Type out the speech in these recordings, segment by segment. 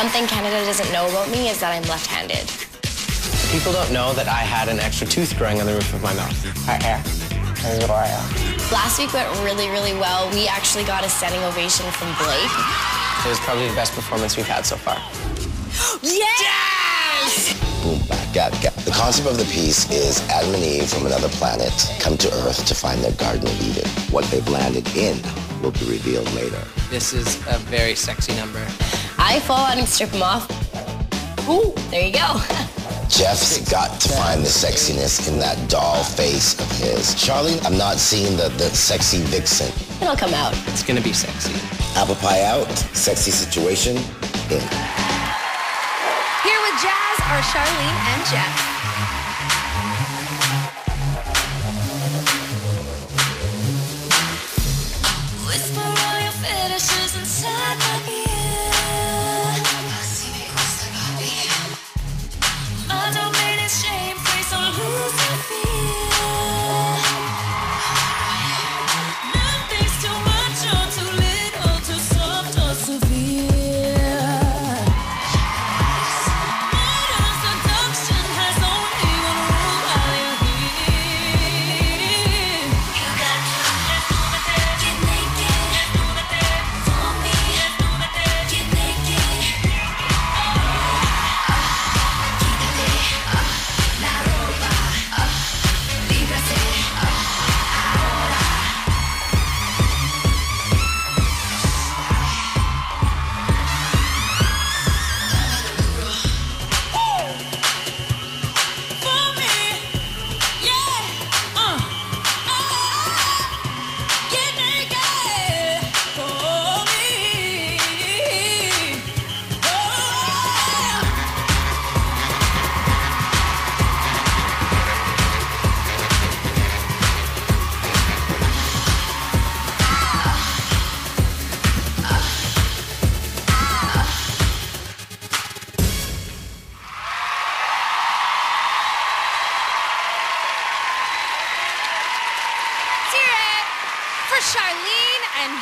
Something Canada doesn't know about me is that I'm left-handed. People don't know that I had an extra tooth growing on the roof of my mouth. Hi, Air. Last week went really, really well. We actually got a standing ovation from Blake. It was probably the best performance we've had so far. yes! Boom, back, got, got. The concept of the piece is Adam and Eve from another planet come to Earth to find their Garden of Eden. What they've landed in will be revealed later. This is a very sexy number. I fall out and strip him off. Ooh, there you go. Jeff's got to find the sexiness in that doll face of his. Charlene, I'm not seeing the, the sexy vixen. It'll come out. It's gonna be sexy. Apple pie out, sexy situation in. Here with Jazz are Charlene and Jeff.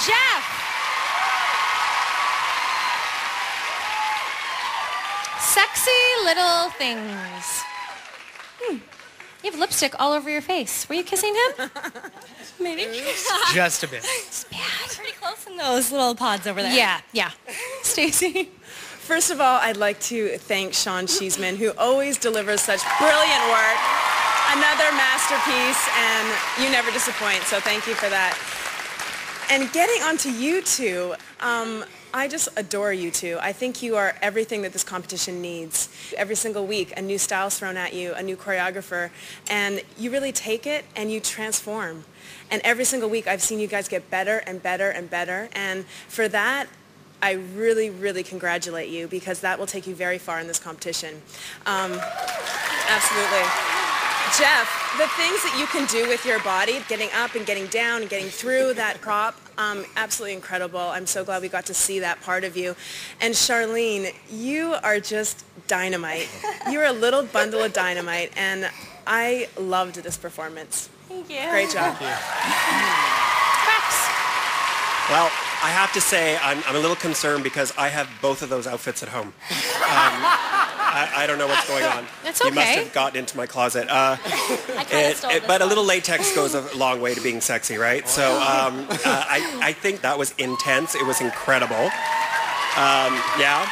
Jeff. Sexy little things. Hmm. You have lipstick all over your face. Were you kissing him? Maybe. Just a bit. Pretty close in those little pods over there. Yeah, yeah. Stacey. First of all, I'd like to thank Sean Cheesman, who always delivers such brilliant work. Another masterpiece, and you never disappoint, so thank you for that. And getting onto you two, um, I just adore you two. I think you are everything that this competition needs. Every single week, a new style's thrown at you, a new choreographer, and you really take it and you transform. And every single week, I've seen you guys get better and better and better. And for that, I really, really congratulate you because that will take you very far in this competition. Um, absolutely. Jeff, the things that you can do with your body, getting up and getting down and getting through that prop, um, absolutely incredible. I'm so glad we got to see that part of you. And Charlene, you are just dynamite. You're a little bundle of dynamite, and I loved this performance. Thank you. Great job. you. Well, I have to say I'm, I'm a little concerned because I have both of those outfits at home. Um, I, I don't know what's going on. That's okay. You must have gotten into my closet. Uh, I it- it- but a little latex goes a long way to being sexy, right? So um, uh, I, I think that was intense. It was incredible. Um, yeah.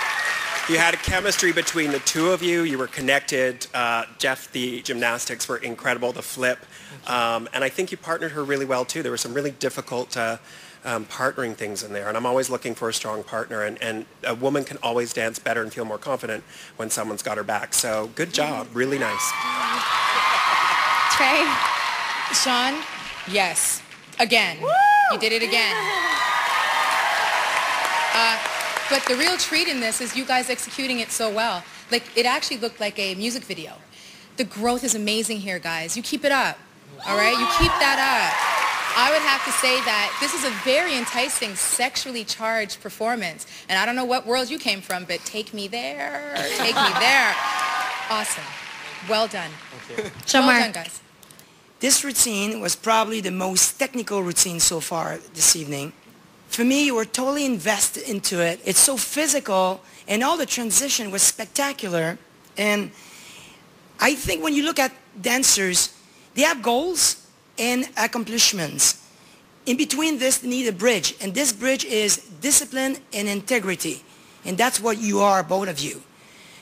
You had a chemistry between the two of you. You were connected. Uh, Jeff, the gymnastics were incredible. The flip. Um, and I think you partnered her really well, too. There were some really difficult uh, um, partnering things in there. And I'm always looking for a strong partner. And, and a woman can always dance better and feel more confident when someone's got her back. So good job. Really nice. Tré. Sean, yes. Again. You did it again. Uh, but the real treat in this is you guys executing it so well. Like, it actually looked like a music video. The growth is amazing here, guys. You keep it up. All right? You keep that up. I would have to say that this is a very enticing, sexually charged performance. And I don't know what world you came from, but take me there. Take me there. Awesome. Well done. Well done, guys. This routine was probably the most technical routine so far this evening. For me, you were totally invested into it. It's so physical, and all the transition was spectacular. And I think when you look at dancers, they have goals and accomplishments. In between this, they need a bridge, and this bridge is discipline and integrity. And that's what you are, both of you.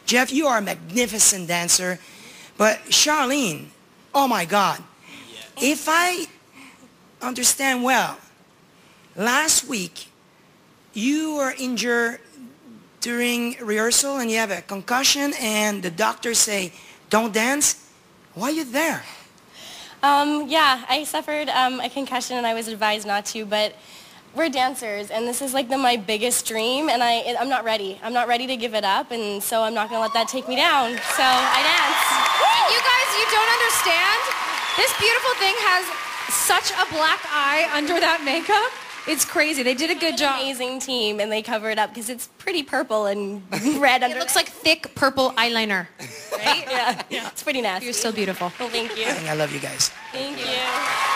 Jeff, you are a magnificent dancer, but Charlene, oh my God. If I understand well, last week you were injured during rehearsal and you have a concussion and the doctors say, don't dance. Why are you there? Um, yeah, I suffered um, a concussion and I was advised not to, but we're dancers and this is like the, my biggest dream and I, I'm not ready. I'm not ready to give it up and so I'm not going to let that take me down. So I dance. You guys, you don't understand. This beautiful thing has such a black eye under that makeup. It's crazy. They did a good job. Amazing team and they cover it up because it's pretty purple and red under It looks like thick purple eyeliner. right? yeah. It's pretty nasty. You're so beautiful. Well, thank you. I love you guys. Thank you.